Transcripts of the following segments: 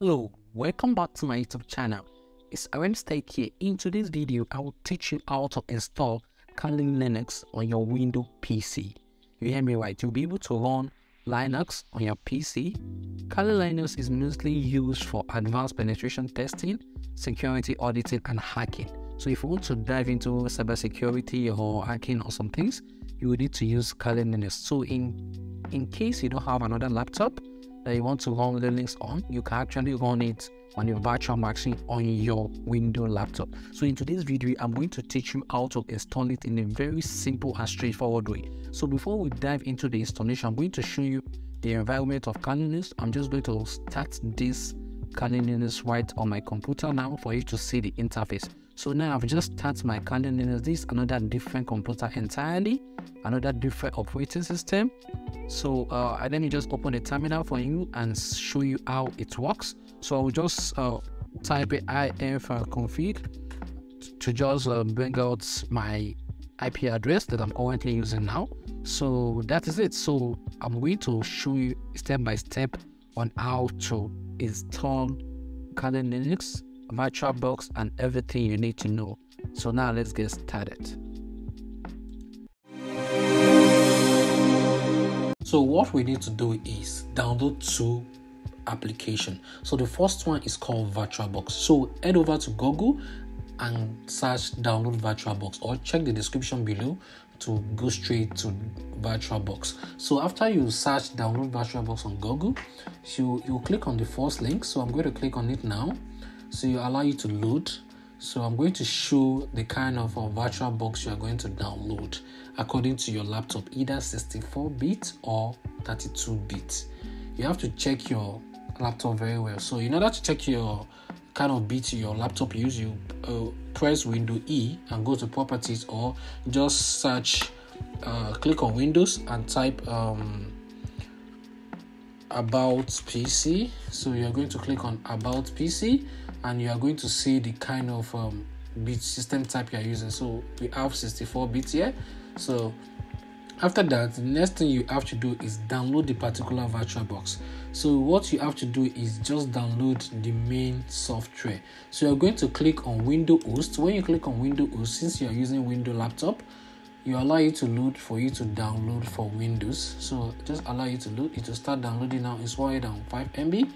Hello, welcome back to my YouTube channel. It's Aaron Steak here. In today's video, I will teach you how to install Kali Linux on your Windows PC. You hear me right? You'll be able to run Linux on your PC. Kali Linux is mostly used for advanced penetration testing, security auditing, and hacking. So if you want to dive into cybersecurity or hacking or some things, you will need to use Kali Linux. So in in case you don't have another laptop, that you want to run Linux on, you can actually run it on your virtual machine on your Windows laptop. So in today's video, I'm going to teach you how to install it in a very simple and straightforward way. So before we dive into the installation, I'm going to show you the environment of Kali Linux. I'm just going to start this Linux right on my computer now for you to see the interface. So now I've just started my Linux. This another different computer entirely, another different operating system. So uh, let me just open the terminal for you and show you how it works. So I'll just uh, type if uh, config to just uh, bring out my IP address that I'm currently using now. So that is it. So I'm going to show you step by step on how to install Kali Linux, VirtualBox, and everything you need to know. So now let's get started. So what we need to do is download two application. So the first one is called VirtualBox. So head over to Google and search download VirtualBox or check the description below to go straight to VirtualBox. So after you search download VirtualBox on Google, you you click on the first link. So I'm going to click on it now. So you allow you to load. So I'm going to show the kind of uh, VirtualBox you are going to download according to your laptop, either 64-bit or 32-bit. You have to check your laptop very well. So in order to check your kind of bit your laptop use, you uh, press Window E and go to Properties, or just search, uh, click on Windows and type um, About PC. So you are going to click on About PC, and you are going to see the kind of um, bit system type you are using. So we have 64 bits here. So after that the next thing you have to do is download the particular virtualbox so what you have to do is just download the main software. So you're going to click on window host. When you click on window host since you're using window laptop you allow it to load for you to download for windows. So just allow you to load. It will start downloading now. It's 105 mb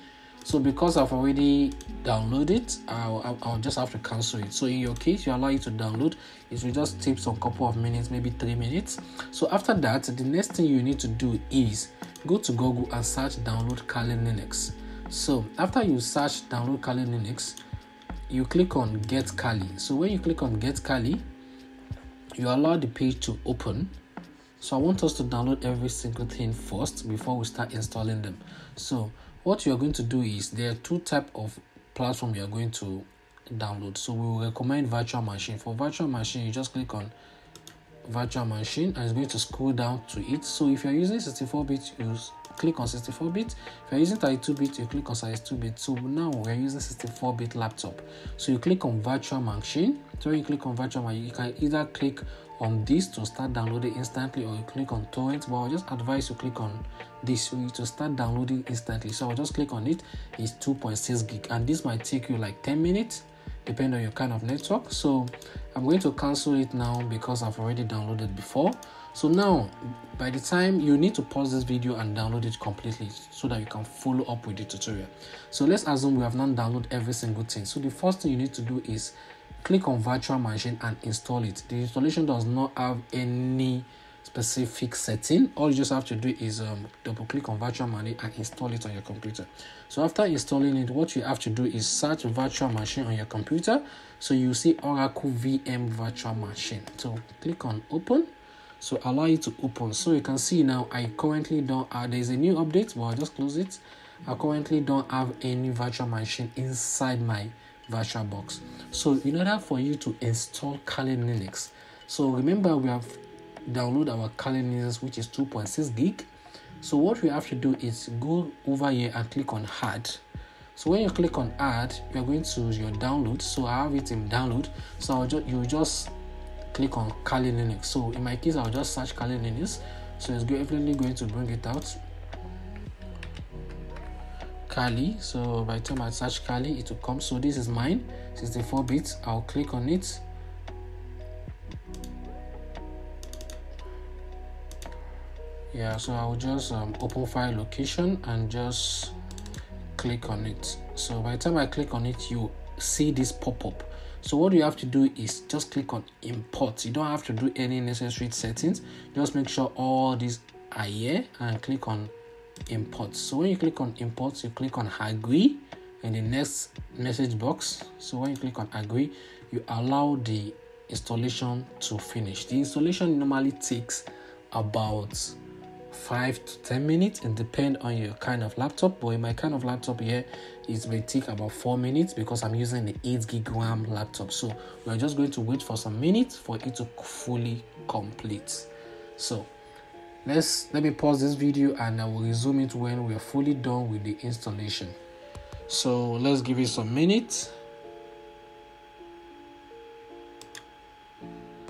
so because I've already downloaded I'll, I'll, I'll, just have to cancel it. So in your case you allow it to download it will just take some couple of minutes maybe three minutes. So after that the next thing you need to do is go to Google and search download Kali Linux. So after you search download Kali Linux you click on get Kali. So when you click on get Kali you allow the page to open. So I want us to download every single thing first before we start installing them. So what you're going to do is there are two type of platform you're going to download. So we will recommend virtual machine. For virtual machine you just click on virtual machine and it's going to scroll down to it. So if you're using 64 bit you click on 64 bit. If you're using 32 bit you click on 32 bit. So now we're using 64 bit laptop. So you click on virtual machine. So you click on virtual machine you can either click on this to start downloading instantly or you click on torrent. But i'll just advise you click on this. To start downloading instantly. So i'll just click on it. It's 2.6 gig. And this might take you like 10 minutes depending on your kind of network. So i'm going to cancel it now because i've already downloaded before so now by the time you need to pause this video and download it completely so that you can follow up with the tutorial. So let's assume we have not downloaded every single thing. So the first thing you need to do is click on virtual machine and install it. The installation does not have any specific setting. All you just have to do is um, double click on virtual machine and install it on your computer. So after installing it what you have to do is search virtual machine on your computer. So you see oracle vm virtual machine. So click on open so allow it to open so you can see now i currently don't uh, there's a new update but i'll just close it i currently don't have any virtual machine inside my virtual box So in order for you to install Kali Linux, so remember we have download our Kali Linux which is 2.6 gig. So what we have to do is go over here and click on add. So when you click on add, you're going to your download. So I have it in download. So I'll just you just click on Kali Linux. So in my case, I'll just search Kali Linux. So it's definitely going to bring it out. Kali. So by the time I search Kali, it will come. So this is mine, 64 bits. I'll click on it. Yeah, so I'll just um, open file location and just click on it. So by the time I click on it, you see this pop up. So what you have to do is just click on import. You don't have to do any necessary settings. Just make sure all these are here and click on import. So when you click on import, you click on agree in the next message box. So when you click on agree, you allow the installation to finish. The installation normally takes about 5 to 10 minutes and depend on your kind of laptop. But in my kind of laptop here it may take about 4 minutes because i'm using the 8 gig ram laptop. So we're just going to wait for some minutes for it to fully complete. So let's let me pause this video and i will resume it when we're fully done with the installation. So let's give it some minutes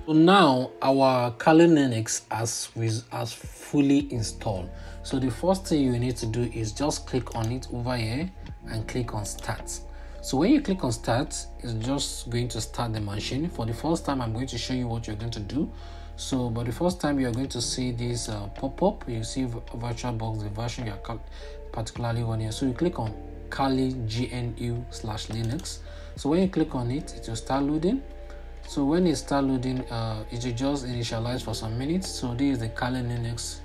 So now our Kali Linux has, has fully installed. So the first thing you need to do is just click on it over here and click on start. So when you click on start, it's just going to start the machine. For the first time, I'm going to show you what you're going to do. So, but the first time you're going to see this uh, pop up, you see VirtualBox, the version you're particularly on here. So you click on Kali GNU slash Linux. So when you click on it, it will start loading so when it start loading uh, it just initialize for some minutes. So this is the Kali Linux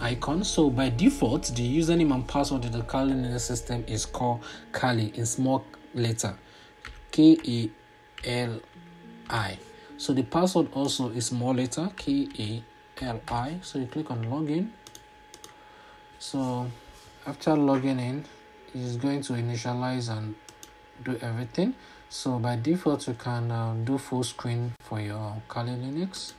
icon. So by default the username and password of the Kali Linux system is called Kali in small letter. K-A-L-I so the password also is small letter K-A-L-I so you click on login. So after logging in it's going to initialize and do everything so by default you can uh, do full screen for your Kali Linux.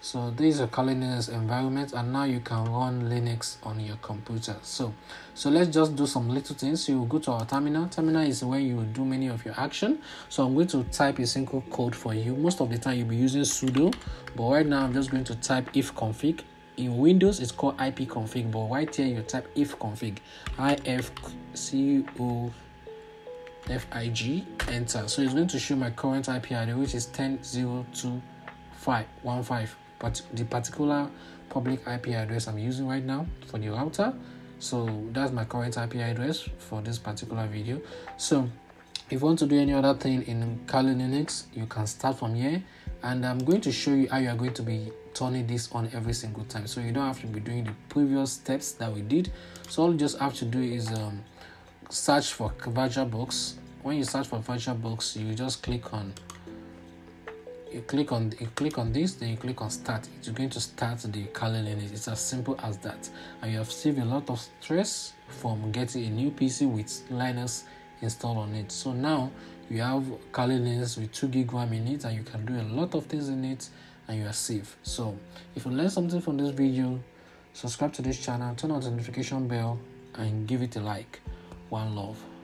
So this is a Kali Linux environment and now you can run Linux on your computer. So so let's just do some little things. You go to our terminal. Terminal is where you do many of your action. So I'm going to type a single code for you. Most of the time you'll be using sudo but right now I'm just going to type ifconfig. In Windows it's called ipconfig but right here you type ifconfig. Ifco FIG, enter. So it's going to show my current IP address, which is 10.02.5.15, but the particular public IP address I'm using right now for the router. So that's my current IP address for this particular video. So if you want to do any other thing in Kali Linux, you can start from here. And I'm going to show you how you are going to be turning this on every single time. So you don't have to be doing the previous steps that we did. So all you just have to do is um, search for VirtualBox. When you search for VirtualBox, you just click on you click on you click on this, then you click on start. It's going to start the Kali Linux. It's as simple as that. And you have saved a lot of stress from getting a new PC with Linux installed on it. So now you have Kali Linux with 2 gig RAM in it and you can do a lot of things in it and you are safe. So if you learned something from this video, subscribe to this channel, turn on the notification bell and give it a like. One love.